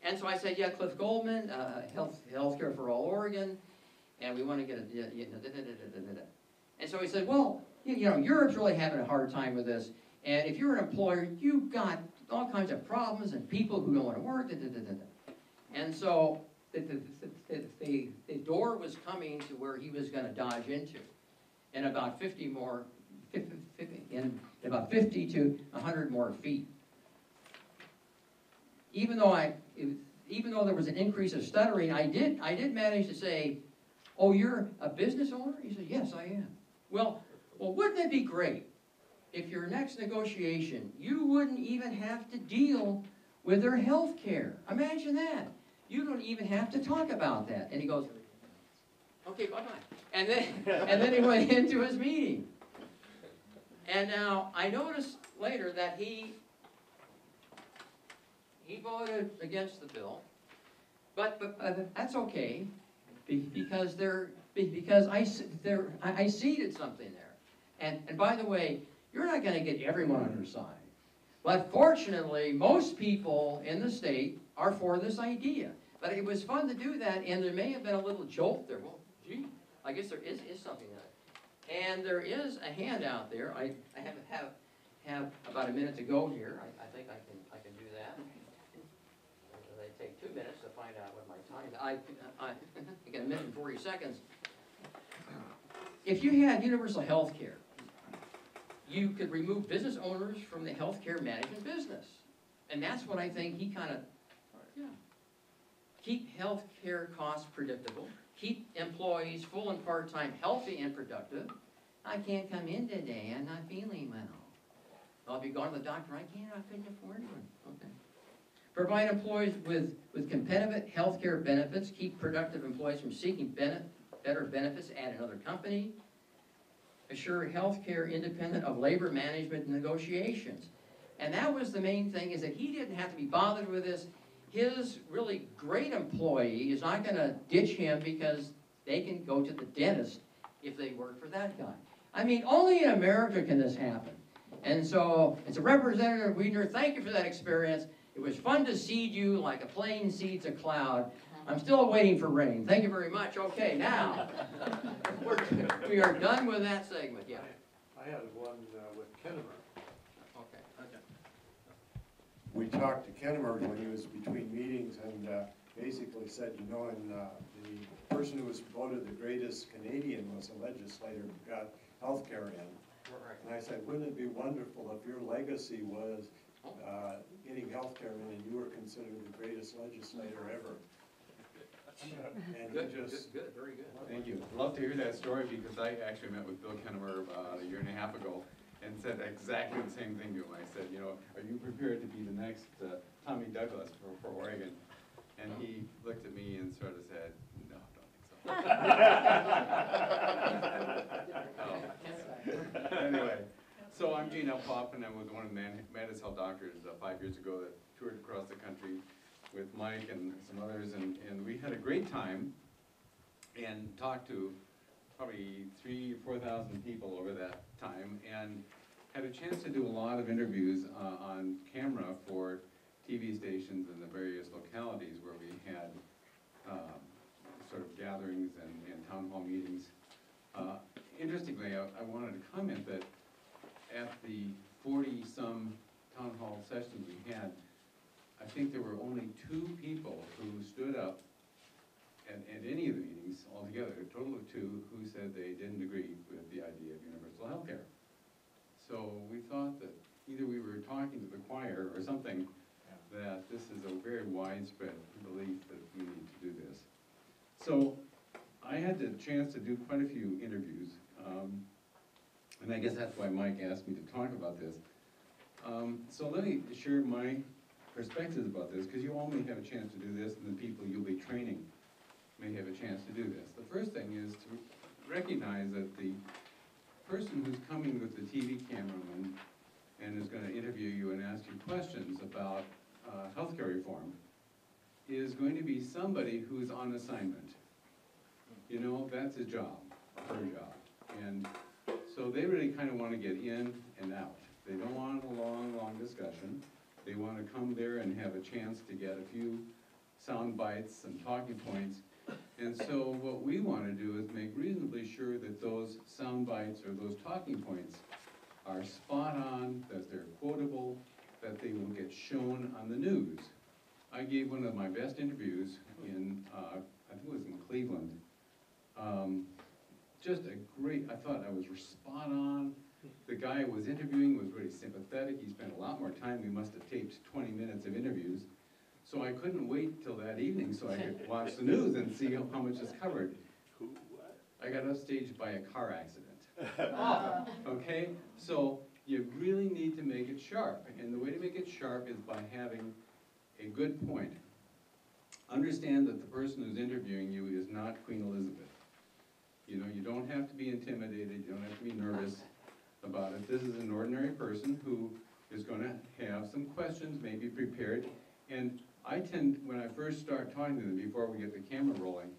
And so I said, yeah, Cliff Goldman, uh, Health, Healthcare for All Oregon, and we want to get a, da, da, da. And so he said, well, you, you know, Europe's really having a hard time with this. And if you're an employer, you've got all kinds of problems and people who don't want to work, da, da, da, da. And so the, the, the, the, door was coming to where he was gonna dodge into. And about fifty more, fifty, fifty, in about fifty to hundred more feet. Even though I, even though there was an increase of stuttering, I did, I did manage to say, oh, you're a business owner? He said, yes, I am. Well, well, wouldn't it be great if your next negotiation, you wouldn't even have to deal with their health care? Imagine that. You don't even have to talk about that. And he goes, okay, bye-bye. And then, and then he went [LAUGHS] into his meeting. And now, I noticed later that he, he voted against the bill. But, but, uh, that's okay, because there, be- because I, there, I I seeded something there. And, and by the way, you're not gonna get everyone on your side. But fortunately, most people in the state are for this idea. But it was fun to do that, and there may have been a little jolt there. Well, gee, I guess there is, is something. And there is a handout there. I, I have, have, have about a minute to go here. I, I think I can, I can do that. They take two minutes to find out what my time, I, I, I got a minute and forty seconds. If you had universal health care, you could remove business owners from the healthcare management business. And that's what I think he kind of, yeah. Keep healthcare costs predictable, keep employees full and part-time healthy and productive. I can't come in today, I'm not feeling well. I'll be going to the doctor, I can't, I couldn't afford one, okay. Provide employees with, with competitive health care benefits, keep productive employees from seeking better benefits at another company assure health care independent of labor management negotiations. And that was the main thing, is that he didn't have to be bothered with this. His really great employee is not gonna ditch him because they can go to the dentist if they work for that guy. I mean, only in America can this happen. And so, it's a Representative Weidner, thank you for that experience. It was fun to seed you like a plane seeds a cloud. I'm still waiting for rain. Thank you very much. Okay, now, [LAUGHS] we're, we are done with that segment, yeah. I had one uh, with Kennemer. Okay, okay. We talked to Kennemer when he was between meetings and uh, basically said, you know, and uh, the person who was voted the greatest Canadian was a legislator who got healthcare in. And I said, wouldn't it be wonderful if your legacy was uh, getting healthcare in and you were considered the greatest legislator ever? And Good, he good, good, very good. Thank you. i Love to hear that story because I actually met with Bill Kennemer about a year and a half ago and said exactly the same thing to him. I said, you know, are you prepared to be the next uh, Tommy Douglas for, for Oregon? And he looked at me and sort of said, no, I don't think so. [LAUGHS] Oh. Anyway, so I'm Gene L. and I was one of the Man- Mad As Hell Doctors uh, five years ago that toured across the country with Mike and some others, and, and we had a great time and talked to probably three, or four thousand people over that time, and had a chance to do a lot of interviews uh, on camera for TV stations in the various localities where we had um, sort of gatherings and, and town hall meetings. Uh, Interestingly, I, I wanted to comment that at the forty-some town hall sessions we had, I I think there were only two people who stood up at, at any of the meetings altogether, a total of two, who said they didn't agree with the idea of universal health care. So we thought that either we were talking to the choir or something, that this is a very widespread belief that we need to do this. So I had the chance to do quite a few interviews, um, and I guess that's why Mike asked me to talk about this. Um, so let me share my perspectives about this, because you all may have a chance to do this, and the people you'll be training may have a chance to do this. The first thing is to recognize that the person who's coming with the TV cameraman and is gonna interview you and ask you questions about, uh, healthcare reform is going to be somebody who's on assignment. You know, that's his job, her job. And so they really kind of want to get in and out. They don't want a long, long discussion. They want to come there and have a chance to get a few sound bites and talking points. And so what we want to do is make reasonably sure that those sound bites or those talking points are spot on, that they're quotable, that they will get shown on the news. I gave one of my best interviews in, uh, I think it was in Cleveland. Um, just a great, I thought I was spot on. The guy I was interviewing was really sympathetic. He spent a lot more time. We must have taped twenty minutes of interviews. So I couldn't wait till that evening so I could [LAUGHS] watch the news and see how how much is covered. I got upstaged by a car accident. [LAUGHS] Oh. Okay, so you really need to make it sharp, and the way to make it sharp is by having a good point. Understand that the person who's interviewing you is not Queen Elizabeth. You know, you don't have to be intimidated, you don't have to be nervous about it. This is an ordinary person who is gonna have some questions, maybe prepared. And I tend, when I first start talking to them, before we get the camera rolling,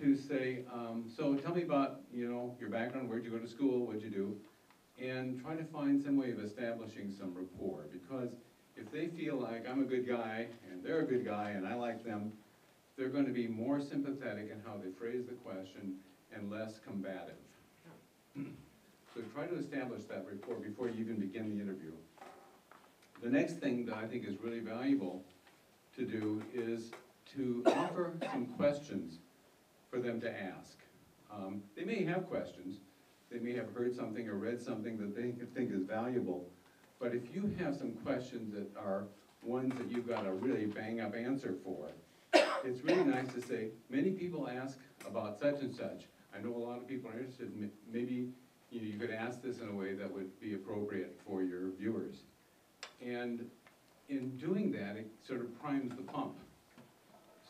to say, um, so tell me about, you know, your background, where'd you go to school, what'd you do? And try to find some way of establishing some rapport, because if they feel like I'm a good guy, and they're a good guy, and I like them, they're gonna be more sympathetic in how they phrase the question and less combative. So try to establish that rapport before you even begin the interview. The next thing that I think is really valuable to do is to offer some questions for them to ask. Um, They may have questions, they may have heard something or read something that they think is valuable, but if you have some questions that are ones that you've got a really bang-up answer for, it's really nice to say, many people ask about such and such. I know a lot of people are interested, maybe you know, you could ask this in a way that would be appropriate for your viewers. And in doing that, it sort of primes the pump,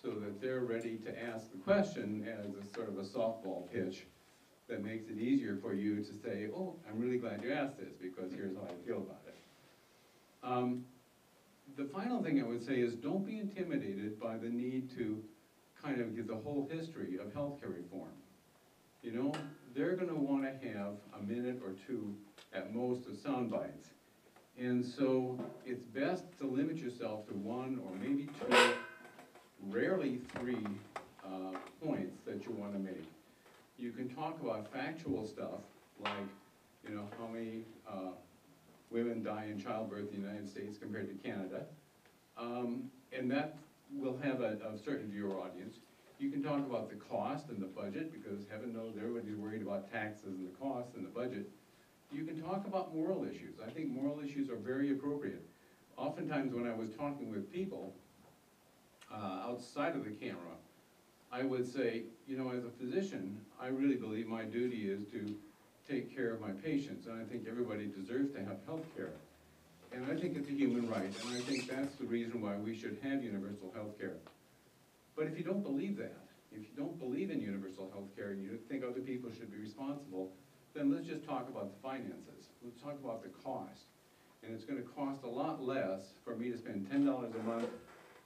so that they're ready to ask the question as a sort of a softball pitch that makes it easier for you to say, oh, I'm really glad you asked this, because here's how I feel about it. Um, the final thing I would say is don't be intimidated by the need to kind of give the whole history of healthcare reform. You know, they're gonna wanna have a minute or two at most of sound bites. And so it's best to limit yourself to one or maybe two, rarely three, uh, points that you wanna make. You can talk about factual stuff, like, you know, how many, uh, women die in childbirth in the United States compared to Canada. Um, and that will have a, a certain viewer audience. You can talk about the cost and the budget, because heaven knows everybody's worried about taxes and the cost and the budget. You can talk about moral issues. I think moral issues are very appropriate. Oftentimes, when I was talking with people, uh, outside of the camera, I would say, you know, as a physician, I really believe my duty is to take care of my patients, and I think everybody deserves to have health care. And I think it's a human right, and I think that's the reason why we should have universal health care. But if you don't believe that, if you don't believe in universal health care and you think other people should be responsible, then let's just talk about the finances. Let's talk about the cost. And it's gonna cost a lot less for me to spend ten dollars a month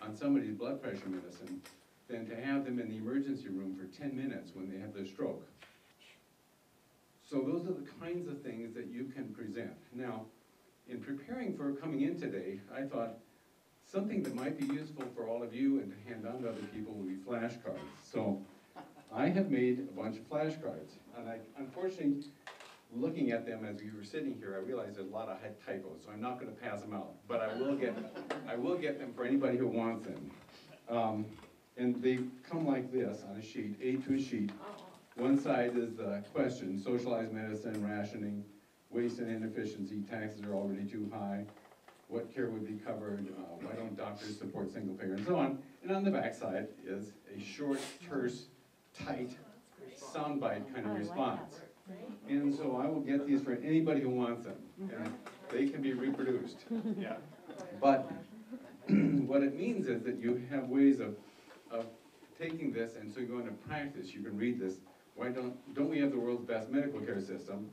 on somebody's blood pressure medicine than to have them in the emergency room for ten minutes when they have their stroke. So those are the kinds of things that you can present. Now, in preparing for coming in today, I thought something that might be useful for all of you and to hand on to other people would be flashcards. So I have made a bunch of flashcards, and I, unfortunately, looking at them as we were sitting here, I realized there's a lot of typos, so I'm not gonna pass them out. But I will get, I will get them for anybody who wants them. Um, and they come like this on a sheet, A2 sheet. One side is the question, socialized medicine, rationing, waste and inefficiency, taxes are already too high. What care would be covered, uh, why don't doctors support single payer, and so on. And on the back side is a short, terse, tight, soundbite kind of response. And so I will get these for anybody who wants them, and they can be reproduced. Yeah. But [CLEARS THROAT] what it means is that you have ways of, of taking this, and so you go into practice, you can read this. Why don't, don't we have the world's best medical care system?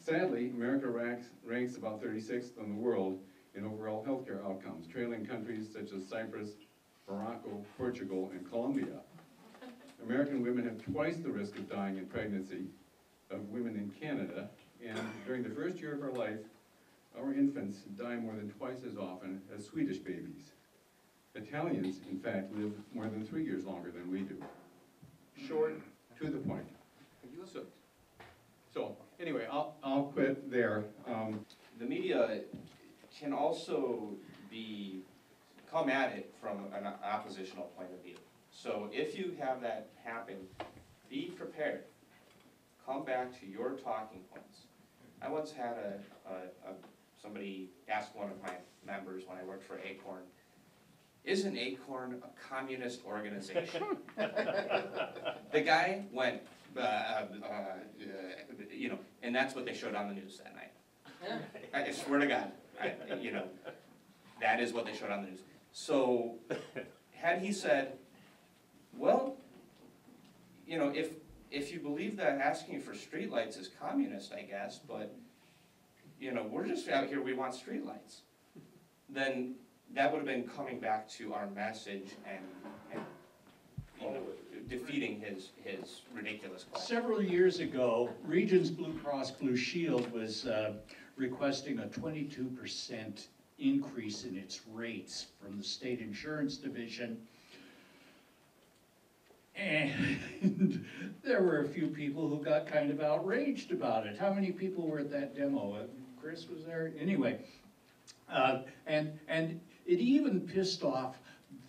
Sadly, America ranks, ranks about thirty-sixth in the world in overall healthcare outcomes, trailing countries such as Cyprus, Morocco, Portugal, and Colombia. American women have twice the risk of dying in pregnancy of women in Canada, and during the first year of our life, our infants die more than twice as often as Swedish babies. Italians, in fact, live more than three years longer than we do. Short, to the point. So, so anyway, I'll, I'll quit there. Um, The media can also be, come at it from an oppositional point of view. So if you have that happen, be prepared. Come back to your talking points. I once had a, a, a, somebody ask one of my members when I worked for Acorn, isn't Acorn a communist organization? [LAUGHS] The guy went, uh, uh, uh, you know, and that's what they showed on the news that night. I swear to God, I, you know, that is what they showed on the news. So, had he said, well, you know, if, if you believe that asking for streetlights is communist, I guess, but, you know, we're just out here, we want streetlights, then that would have been coming back to our message and, and, you know, defeating his, his ridiculous. Several years ago, Regence Blue Cross Blue Shield was uh, requesting a twenty-two percent increase in its rates from the state insurance division. And [LAUGHS] there were a few people who got kind of outraged about it. How many people were at that demo? Uh, Chris was there? Anyway, uh, and, and it even pissed off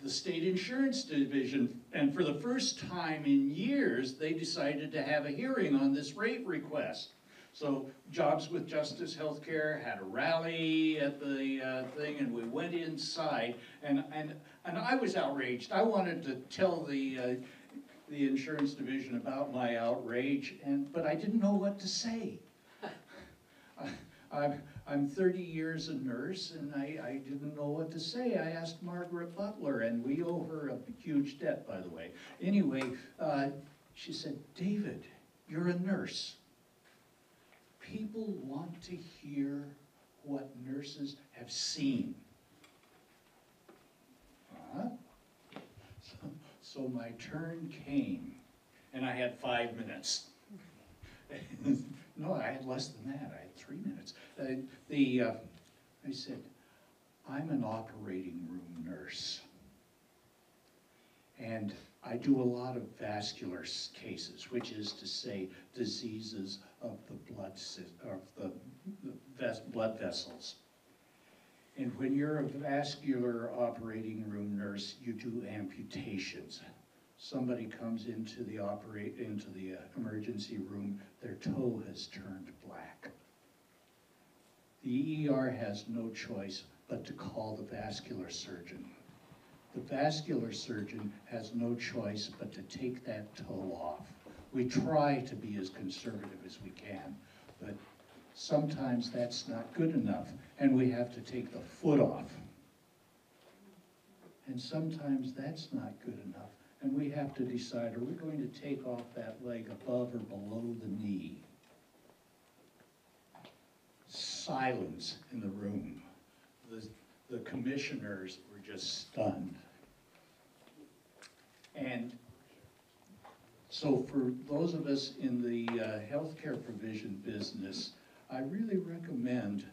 the state insurance division. And for the first time in years, they decided to have a hearing on this rate request. So Jobs with Justice Healthcare had a rally at the uh, thing, and we went inside, and, and, and I was outraged. I wanted to tell the, uh, the insurance division about my outrage, and, but I didn't know what to say. [LAUGHS] I'm, I'm 30 years a nurse, and I, I didn't know what to say. I asked Margaret Butler, and we owe her a huge debt, by the way. Anyway, uh, she said, David, you're a nurse. People want to hear what nurses have seen. Huh? So, my turn came, and I had five minutes. [LAUGHS] no, I had less than that. I had three minutes. Uh, the, uh, I said, I'm an operating room nurse. And I do a lot of vascular cases, which is to say diseases of the blood, of the the ves- blood vessels. And when you're a vascular operating room nurse, you do amputations. Somebody comes into the operate, into the uh, emergency room, their toe has turned black. The ER has no choice but to call the vascular surgeon. The vascular surgeon has no choice but to take that toe off. We try to be as conservative as we can, but sometimes that's not good enough, and we have to take the foot off. And sometimes that's not good enough, and we have to decide, are we going to take off that leg above or below the knee? Silence in the room. The, the commissioners were just stunned. And so for those of us in the uh, healthcare provision business, I really recommend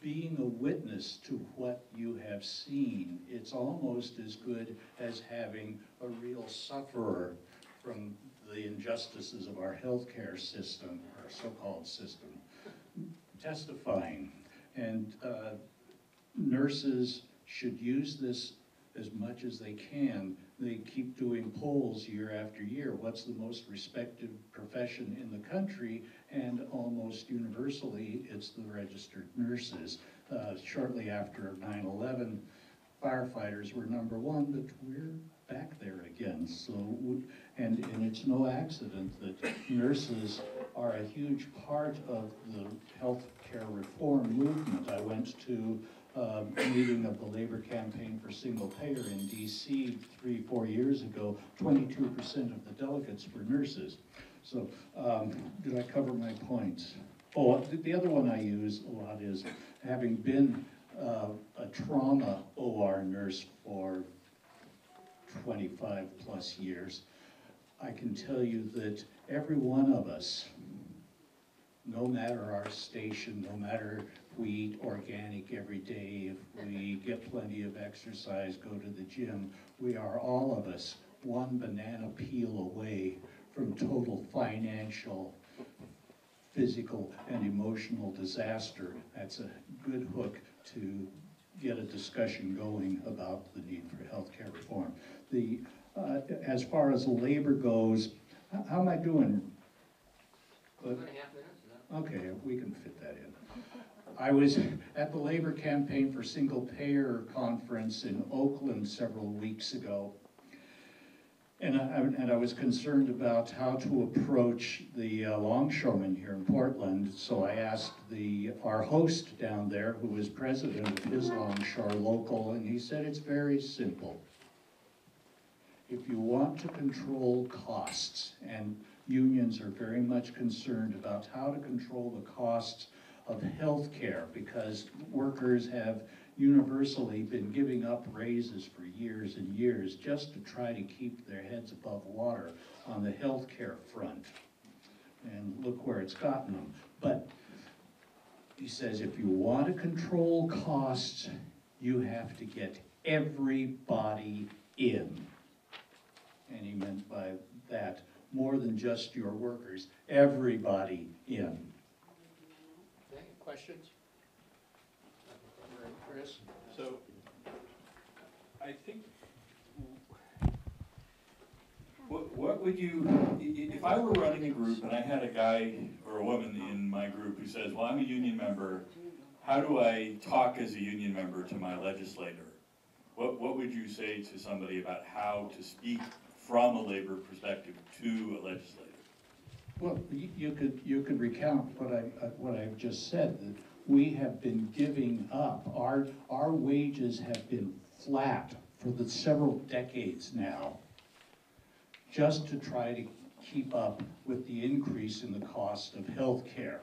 being a witness to what you have seen. It's almost as good as having a real sufferer from the injustices of our healthcare system our so-called system, testifying. And uh, nurses should use this as much as they can. They keep doing polls year after year. What's the most respected profession in the country? And almost universally, it's the registered nurses. Uh, Shortly after 9/11, firefighters were number one, but we're back there again. So, and, and it's no accident that nurses are a huge part of the healthcare reform movement. I went to uh, a meeting of the labor campaign for single payer in DC three, four years ago. Twenty-two percent of the delegates were nurses. So, um, did I cover my points? Oh, the- the other one I use a lot is, having been uh, a trauma OR nurse for 25 plus years, I can tell you that every one of us, no matter our station, no matter if we eat organic every day, if we get plenty of exercise, go to the gym, we are all of us one banana peel away from total financial, physical, and emotional disaster. That's a good hook to get a discussion going about the need for healthcare reform. The, uh, as far as labor goes, how, how am I doing? Two Good? and a half minutes, is that? Okay, we can fit that in. I was at the Labor Campaign for Single Payer Conference in Oakland several weeks ago. And I, and I was concerned about how to approach the uh, longshoremen here in Portland. So I asked the, our host down there, who was president of his longshore local, and he said it's very simple. If you want to control costs, and unions are very much concerned about how to control the costs of health care, because workers have universally been giving up raises for years and years just to try to keep their heads above water on the health care front. And look where it's gotten them. But he says, if you want to control costs, you have to get everybody in. And he meant by that, more than just your workers, everybody in. Okay, questions? So, I think, what, what would you, if I were running a group and I had a guy or a woman in my group who says, well, I'm a union member, how do I talk as a union member to my legislator? What, what would you say to somebody about how to speak from a labor perspective to a legislator? Well, you could, you could recount what I, what I've just said, that we have been giving up. Our, our wages have been flat for the several decades now, just to try to keep up with the increase in the cost of health care.